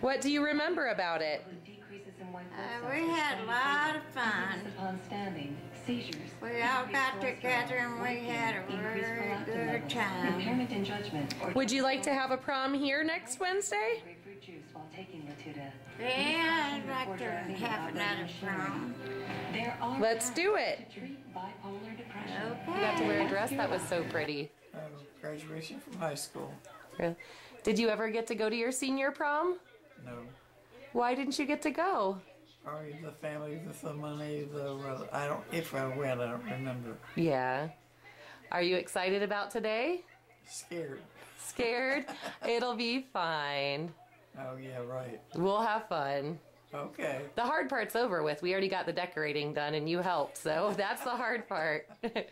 What do you remember about it? Uh, we had a lot of fun. We all got together and we had a very good time. Impairment in judgment or Would you like to have a prom here next Wednesday? grapefruit juice while taking Latuda. Yeah, I'd like to have another prom. There are Let's do it. to treat bipolar depression. You got to wear a dress that was so pretty. Um, graduation from high school. Did you ever get to go to your senior prom? No. Why didn't you get to go? Probably the family the money, the I don't. If I went, I don't remember. Yeah. Are you excited about today? Scared. Scared? It'll be fine. Oh yeah, right. We'll have fun. Okay. The hard part's over with. We already got the decorating done and you helped, so that's the hard part.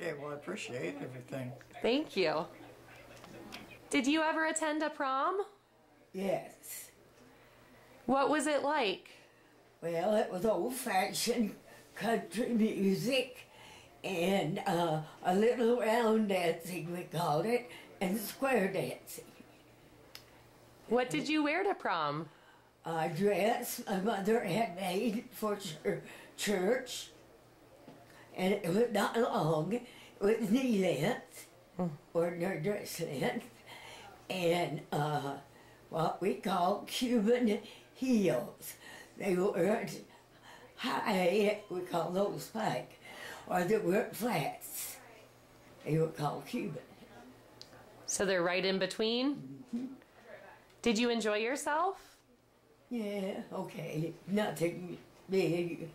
Okay. Well, I appreciate everything. Thank you. Did you ever attend a prom? Yes. What was it like? Well, it was old fashioned country music and uh, a little round dancing, we called it, and square dancing. What did you wear to prom? A dress my mother had made for chur- church, and it was not long, it was knee length, ordinary dress length, and uh, what we call Cuban heels. They weren't high, we call those spike, or they weren't flats. They were called Cuban. So they're right in between? Did you enjoy yourself? Yeah, okay, nothing big.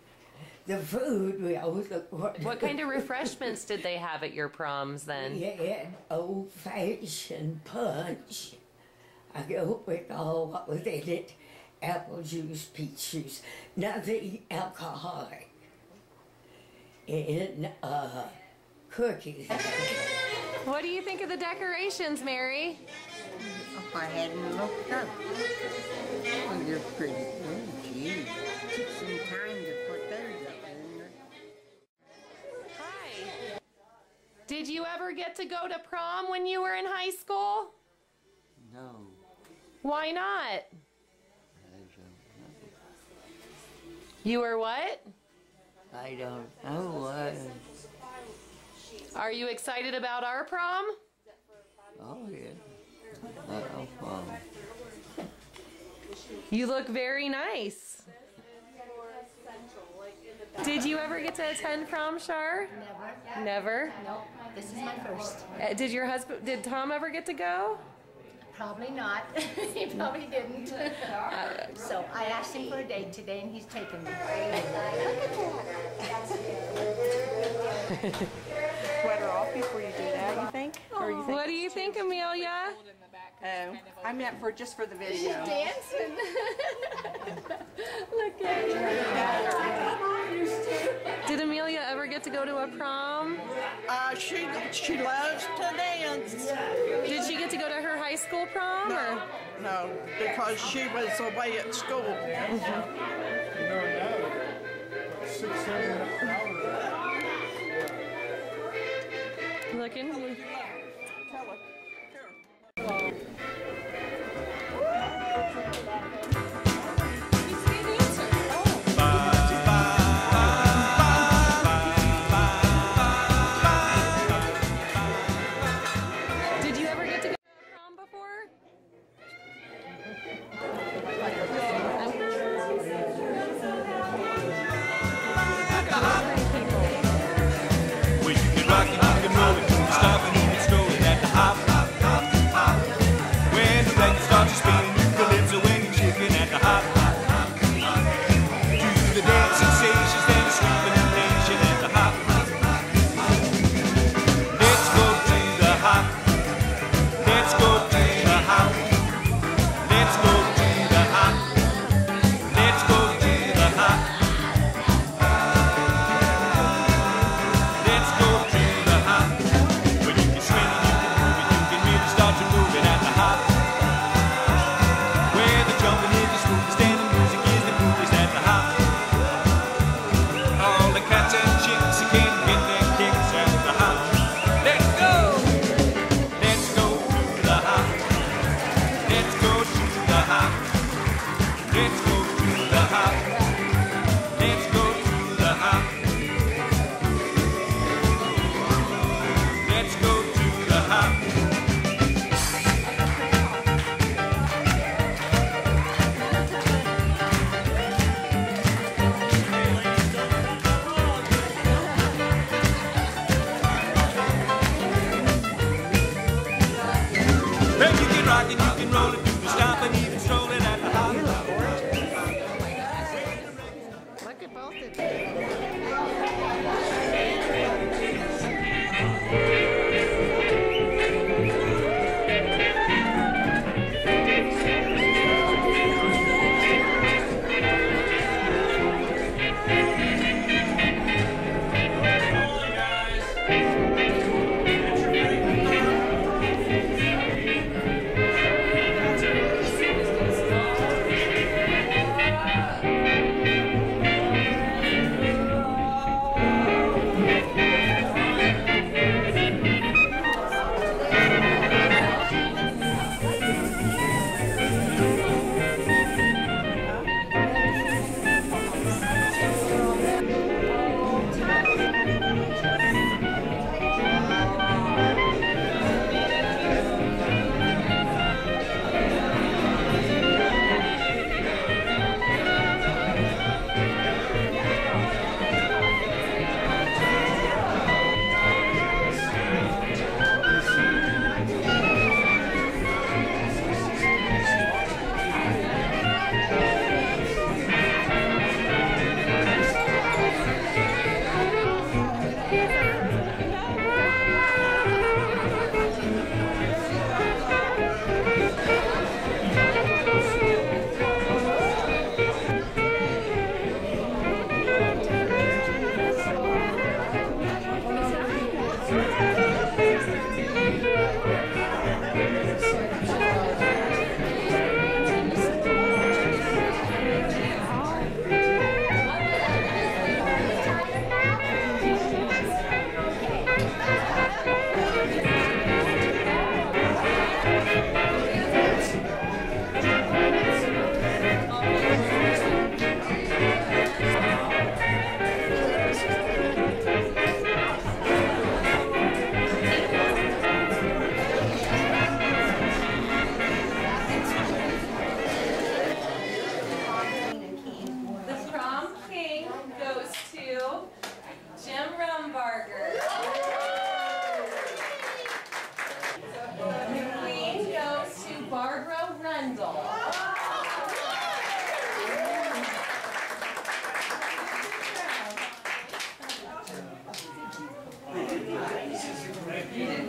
The food, we always look for. What kind of refreshments did they have at your proms then? We had old fashioned punch. I don't recall what was in it. Apple juice, peach juice, nothing alcoholic. And uh, cookies. What do you think of the decorations, Mary? If I hadn't looked up. Well, you're pretty Did you ever get to go to prom when you were in high school? No, Why not? I don't You were what? I don't know. what. Are you excited about our prom? oh yeah. Uh, oh, You look very nice. Ever get to attend prom, Shar? Never. Never. Nope. This is my first. Uh, did your husband? Did Tom ever get to go? Probably not. he probably didn't. so I asked him for a date today, and he's taken me. sweater off before you do that, you think? Or you think? What do you think, Amelia? Oh, I meant for just for the video. Dancing. Look at Did Amelia ever get to go to a prom? Uh, she she loves to dance. Did she get to go to her high school prom? Or? No, because she was away at school. Looking.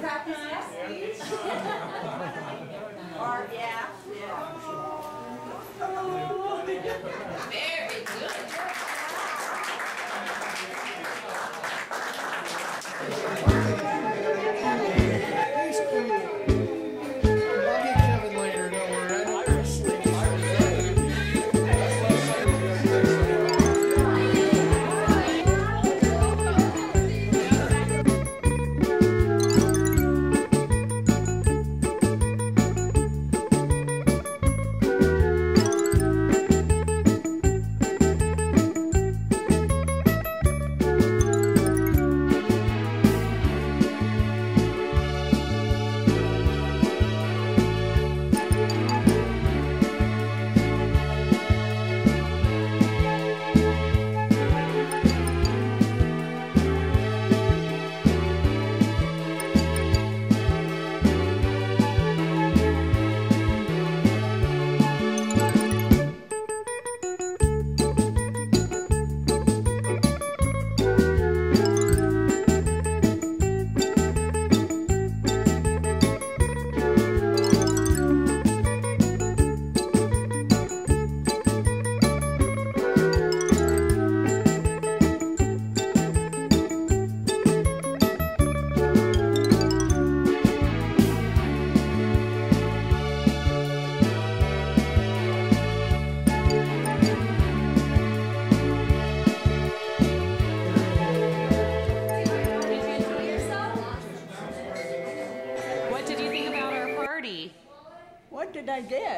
Practice speech? Or, yeah, Very good.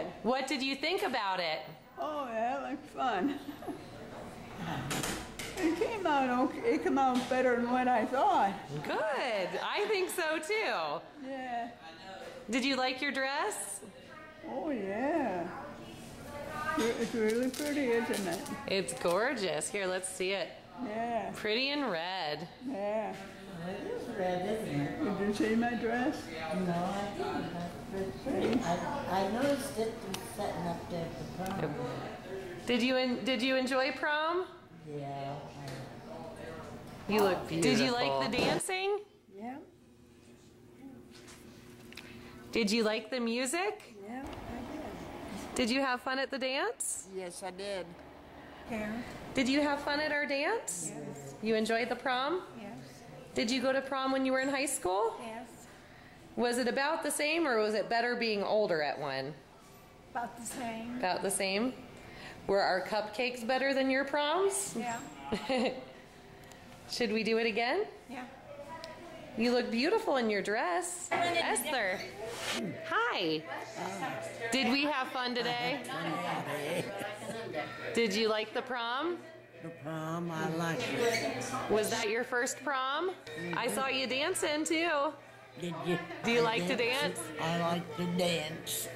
Did I get? What did you think about it? Oh, yeah, like fun. It came out okay. It came out better than what I thought. Good. I think so too. Yeah. Did you like your dress? Oh, yeah. It's really pretty, isn't it? It's gorgeous. Here, let's see it. Yeah. Pretty in red. Yeah. It is red, isn't it? Did you see my dress? No, I didn't. It's pretty. I, I noticed it was sitting up there at the prom. Did you en- did you enjoy prom? Yeah. You look beautiful. Did you like the dancing? Yeah, Did you like the music? yeah, I Did you have fun at the dance? Yes, I did. did. Did you have fun at our dance? Yes. You enjoyed the prom? Yes, Did you go to prom when you were in high school? yes, Was it about the same or was it better being older at one? about the same. About the same? Were our cupcakes better than your proms? Yeah, Should we do it again? yeah. You look beautiful in your dress. Esther. Hi. Did we have fun today? Did you like the prom? The prom, I like it. Was that your first prom? I saw you dancing too. Did you? Do you like to dance? I like to dance.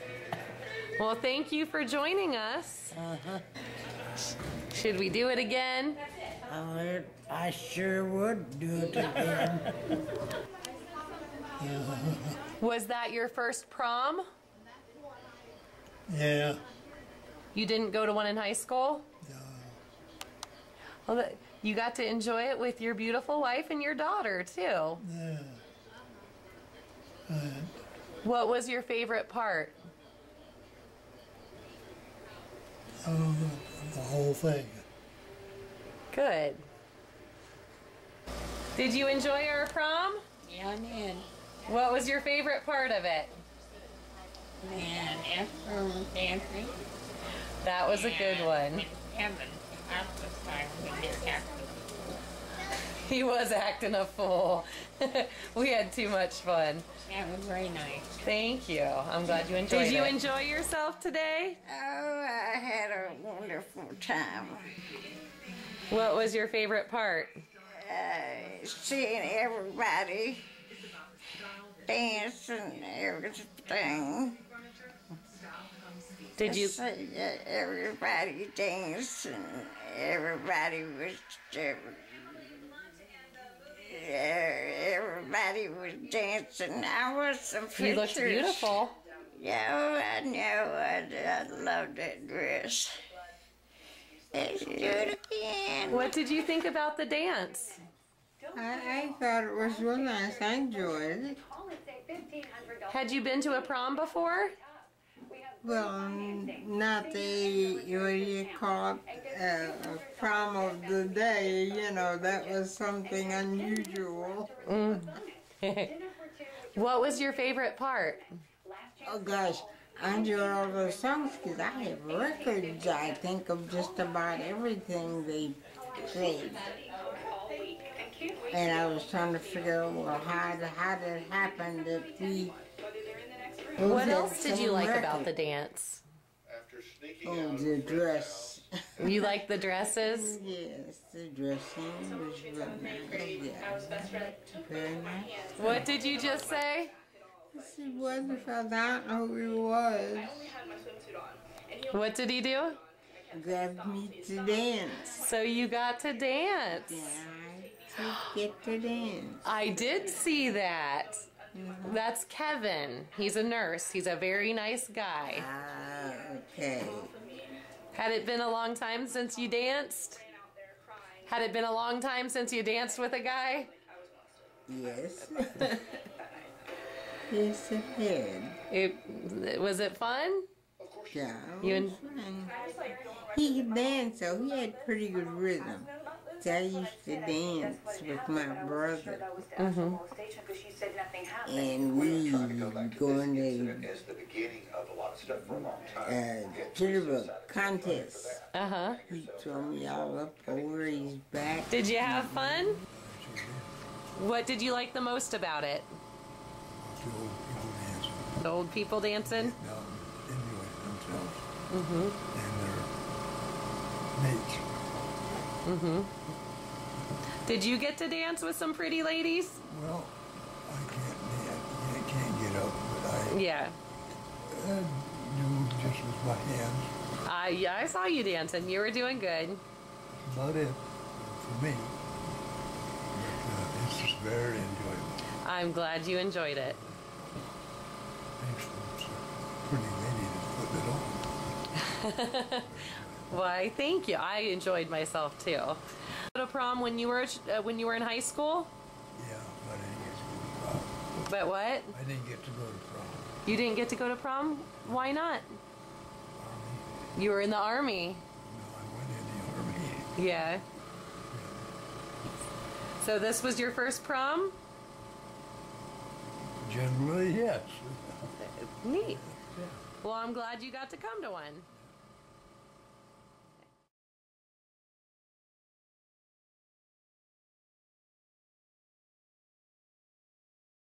Well, thank you for joining us. Uh-huh. Should we do it again? I, I sure would do it again. Was that your first prom? Yeah. You didn't go to one in high school? No. Well, you got to enjoy it with your beautiful wife and your daughter too. Yeah. Uh, What was your favorite part? oh, the, the whole thing. Good. Did you enjoy our prom? Yeah, I did. What was your favorite part of it? Man, Esther was dancing. That was a good one. Kevin, that's the time we did that. He was acting a fool. we had too much fun. That was very nice. Thank you. I'm glad you enjoyed Did it. you enjoy yourself today? Oh, I had a wonderful time. What was your favorite part? Uh, seeing everybody dance and everything. Did you- See, everybody dance and everybody was. Everybody was dancing. I was some pictures. You looked beautiful. Yeah, I know. I, I love that dress. Let's do it again. What did you think about the dance? I, I thought it was real nice. I enjoyed it. Had you been to a prom before? Well, not the, what do you call it, uh, prom of the day, you know, that was something unusual. Mm. what was your favorite part? Oh gosh, all those songs because I have records, I think, of just about everything they played. And I was trying to figure out, well, how, how did it happen that we both What else did you like record? about the dance? Oh, the dress. You like the dresses? Yes, the dressing was real nice. Yeah. Very nice. What did you just say? He wasn't felt I don't know who he was. What did he do? Grabbed me to dance. So you got to dance. To get to dance. I did see that. That's Kevin. He's a nurse. He's a very nice guy. Ah, okay. Had it been a long time since you danced? Had it been a long time since you danced with a guy? Yes. yes, it did. It, was it fun? Yeah, it You and- fun. He could dance, so he had pretty good rhythm. So I used to dance with my brother. Mm-hmm. And we were going to uh, jitterbug contest. Uh huh. He threw me all up over his back. Did you have fun? What did you like the most about it? The old people dancing? Mm-hmm. And their mates. Mm-hmm. Did you get to dance with some pretty ladies? Well, I can't dance. I can't get up, but I Yeah. uh, do just with my hands. Uh, yeah, I saw you dancing. You were doing good. That's about it for me. But uh, it's just very enjoyable. I'm glad you enjoyed it. Thanks for pretty lady that's putting it on. Why, thank you. I enjoyed myself too. To prom when you were uh, when you were in high school. Yeah, but I didn't get to go to prom. But what? I didn't get to go to prom. You didn't get to go to prom? Why not? Army. You were in the army. No, I went in the army. Yeah. So this was your first prom? Generally, yes. Neat. Yeah. Well, I'm glad you got to come to one.